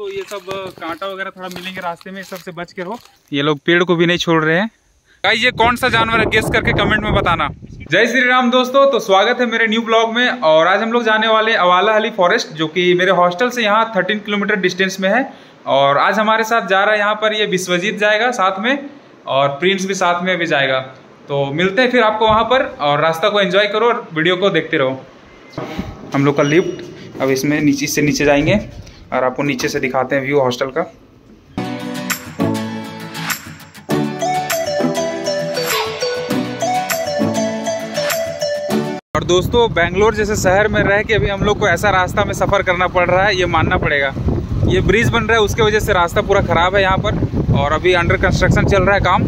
दोस्तों ये सब कांटा वगैरह थोड़ा मिलेंगे रास्ते में सबसे बच के रहो। ये लोग पेड़ को भी नहीं छोड़ रहे हैं। गाइस ये कौन सा जानवर है? गेस करके कमेंट में बताना। जय श्री राम दोस्तों तो स्वागत है मेरे न्यू ब्लॉग में, और आज हम लोग जाने वाले अवाला हली फॉरेस्ट जो कि मेरे हॉस्टल से यहाँ थर्टीन किलोमीटर डिस्टेंस में है। और आज हमारे साथ जा रहा है यहाँ पर ये विश्वजीत जाएगा साथ में, और प्रिंस भी साथ में भी जाएगा। तो मिलते हैं फिर आपको वहाँ पर, और रास्ता को एंजॉय करो और वीडियो को देखते रहो। हम लोग का लिफ्ट अब इसमें नीचे से नीचे जाएँगे। और आपको नीचे से दिखाते हैं व्यू हॉस्टल का। और दोस्तों, बेंगलोर जैसे शहर में रह के अभी हम लोग को ऐसा रास्ता में सफ़र करना पड़ रहा है, ये मानना पड़ेगा। ये ब्रिज बन रहा है, उसके वजह से रास्ता पूरा ख़राब है यहाँ पर, और अभी अंडर कंस्ट्रक्शन चल रहा है काम।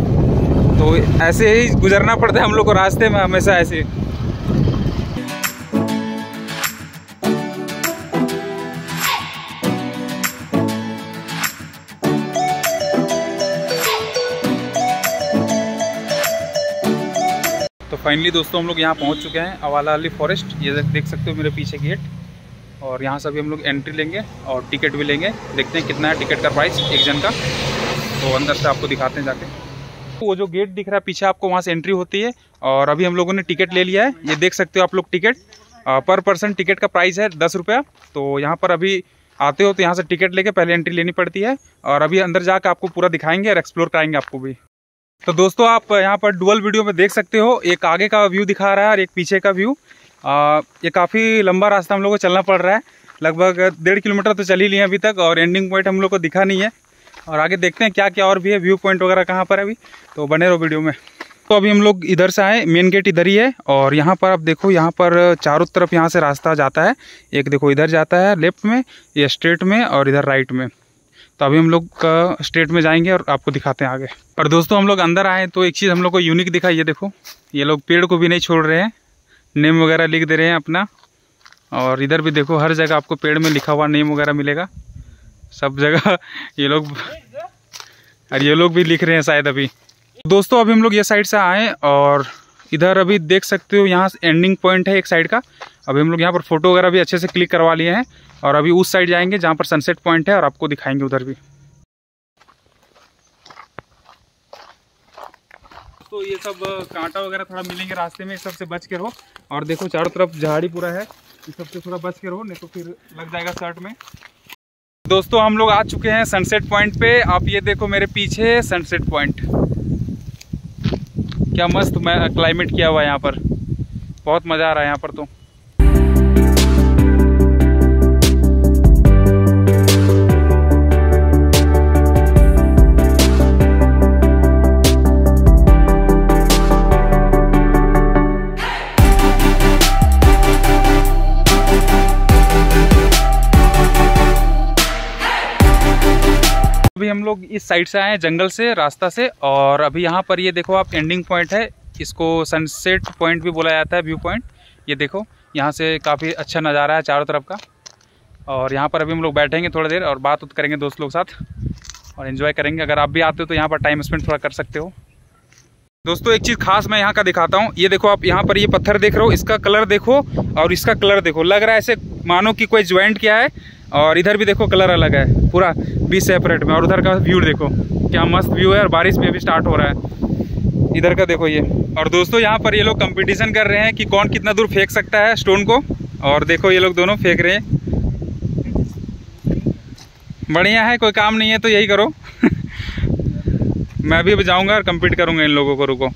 तो ऐसे ही गुजरना पड़ता है हम लोग को रास्ते में, हमेशा ऐसे फाइनली दोस्तों हम लोग यहाँ पहुँच चुके हैं अवाला अली फॉरेस्ट। ये देख सकते हो मेरे पीछे गेट। और यहाँ से अभी हम लोग एंट्री लेंगे और टिकट भी लेंगे। देखते हैं कितना है टिकट का प्राइस एक जन का। तो अंदर से आपको दिखाते हैं जाके। वो जो गेट दिख रहा है, पीछे आपको वहाँ से एंट्री होती है। और अभी हम लोगों ने टिकट ले लिया है। ये देख सकते हो आप लोग टिकट पर पर्सन टिकट का प्राइस है दस रुपया। तो यहाँ पर अभी आते हो तो यहाँ से टिकट लेके पहले एंट्री लेनी पड़ती है। और अभी अंदर जाकर आपको पूरा दिखाएँगे और एक्सप्लोर कराएँगे आपको भी। तो दोस्तों आप यहाँ पर डुअल वीडियो में देख सकते हो। एक आगे का व्यू दिखा रहा है और एक पीछे का व्यू आ, ये काफ़ी लंबा रास्ता हम लोग को चलना पड़ रहा है। लगभग डेढ़ किलोमीटर तो चल ही लिए अभी तक और एंडिंग पॉइंट हम लोग को दिखा नहीं है। और आगे देखते हैं क्या क्या और भी है व्यू पॉइंट वगैरह कहाँ पर है अभी। तो बने रहो वीडियो में। तो अभी हम लोग इधर से आए मेन गेट इधर ही है। और यहाँ पर आप देखो यहाँ पर चारों तरफ़ यहाँ से रास्ता जाता है। एक देखो इधर जाता है लेफ़्ट में ये स्ट्रेट में और इधर राइट में। तो अभी हम लोग का स्ट्रेट में जाएँगे और आपको दिखाते हैं आगे। और दोस्तों, हम लोग अंदर आए तो एक चीज़ हम लोग को यूनिक दिखा ये देखो, ये लोग पेड़ को भी नहीं छोड़ रहे हैं नेम वगैरह लिख दे रहे हैं अपना। और इधर भी देखो, हर जगह आपको पेड़ में लिखा हुआ नेम वगैरह मिलेगा। सब जगह ये लोग, और ये लोग भी लिख रहे हैं शायद अभी। दोस्तों, अभी हम लोग ये साइड से आए और इधर अभी देख सकते हो यहाँ एंडिंग पॉइंट है एक साइड का। अभी हम लोग यहाँ पर फ़ोटो वगैरह भी अच्छे से क्लिक करवा लिए हैं और अभी उस साइड जाएँगे जहाँ पर सनसेट पॉइंट है और आपको दिखाएँगे उधर भी। तो ये सब कांटा वगैरह थोड़ा मिलेंगे रास्ते में, इस सबसे बच के रहो। और देखो चारों तरफ़ झाड़ी पूरा है, इस सबसे थोड़ा बच के रहो, नहीं तो फिर लग जाएगा शर्ट में। दोस्तों, हम लोग आ चुके हैं सनसेट पॉइंट पे। आप ये देखो मेरे पीछे सनसेट पॉइंट क्या मस्त क्लाइमेट किया हुआ है यहाँ पर। बहुत मज़ा आ रहा है यहाँ पर तो। अभी हम लोग इस साइड से आए हैं, जंगल से, रास्ता से, और अभी यहाँ पर ये देखो आप एंडिंग पॉइंट है। इसको सनसेट पॉइंट भी बोला जाता है व्यू पॉइंट ये देखो, यहाँ से काफ़ी अच्छा नज़ारा है चारों तरफ़ का। और यहाँ पर अभी हम लोग बैठेंगे थोड़ी देर और बात उत करेंगे दोस्त लोग साथ और इन्जॉय करेंगे। अगर आप भी आते हो तो यहाँ पर टाइम स्पेंड थोड़ा कर सकते हो। दोस्तों, एक चीज़ खास मैं यहाँ का दिखाता हूँ। ये देखो आप यहाँ पर ये पत्थर देख रहे हो, इसका कलर देखो और इसका कलर देखो। लग रहा है ऐसे मानो कि कोई ज्वाइंट किया है, और इधर भी देखो कलर अलग है, पूरा बीस सेपरेट में, और उधर का व्यू देखो, क्या मस्त व्यू है, और बारिश भी अभी स्टार्ट हो रहा है। इधर का देखो ये। और दोस्तों, यहाँ पर ये लोग कंपटीशन कर रहे हैं कि कौन कितना दूर फेंक सकता है स्टोन को, और देखो ये लोग दोनों फेंक रहे हैं। बढ़िया है, कोई काम नहीं है तो यही करो। मैं भी अभी जाऊँगा और कम्पीट करूँगा इन लोगों को, रुको।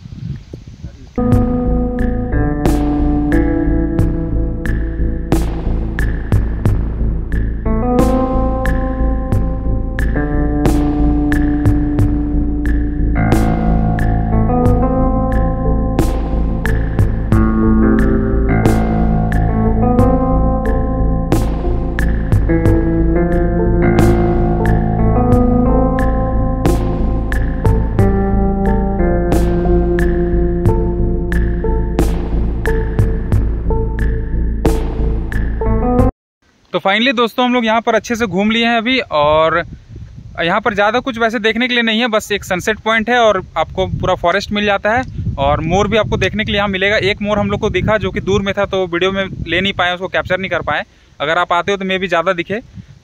तो फाइनली दोस्तों हम लोग यहाँ पर अच्छे से घूम लिए हैं अभी और यहाँ पर ज़्यादा कुछ वैसे देखने के लिए नहीं है, बस एक सनसेट पॉइंट है और आपको पूरा फॉरेस्ट मिल जाता है और मोर भी आपको देखने के लिए यहाँ मिलेगा। एक मोर हम लोग को दिखा जो कि दूर में था तो वीडियो में ले नहीं पाए, उसको कैप्चर नहीं कर पाए। अगर आप आते हो तो मे भी ज़्यादा दिखे।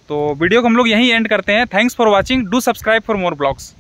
तो वीडियो को हम लोग यहीं एंड करते हैं। Thanks for watching do subscribe for more blogs